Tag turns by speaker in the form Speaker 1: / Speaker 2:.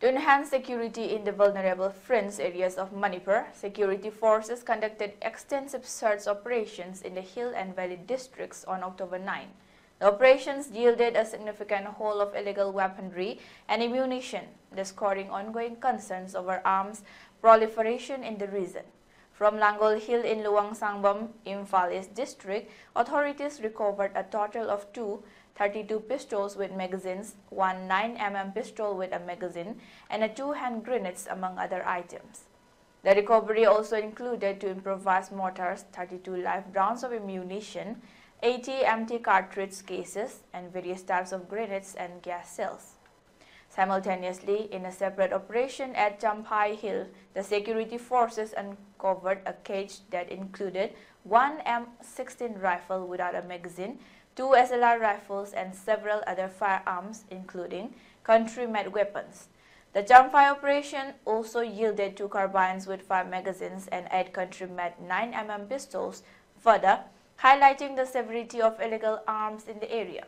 Speaker 1: To enhance security in the vulnerable fringe areas of Manipur, security forces conducted extensive search operations in the hill and valley districts on October 9. The operations yielded a significant haul of illegal weaponry and ammunition, underscoring ongoing concerns over arms proliferation in the region. From Langol Hill in Luwangsangbam, Imphal East District, authorities recovered a total of two 32 pistols with magazines, one 9mm pistol with a magazine, and a two hand grenades among other items. The recovery also included two improvised mortars, 32 live rounds of ammunition, 80 empty cartridge cases, and various types of grenades and gas cells. Simultaneously, in a separate operation at Champai Hill, the security forces uncovered a cage that included one M16 rifle without a magazine, two SLR rifles and several other firearms including country-made weapons. The Champai operation also yielded two carbines with five magazines and eight country-made 9mm pistols, further highlighting the severity of illegal arms in the area.